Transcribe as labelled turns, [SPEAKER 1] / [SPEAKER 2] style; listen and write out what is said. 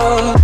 [SPEAKER 1] Oh.